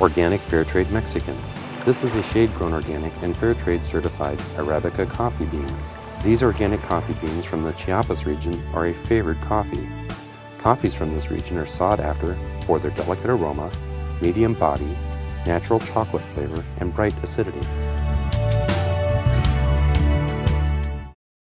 Organic Fairtrade Mexican. This is a shade-grown organic and Fairtrade certified Arabica coffee bean. These organic coffee beans from the Chiapas region are a favored coffee. Coffees from this region are sought after for their delicate aroma, medium body, natural chocolate flavor, and bright acidity.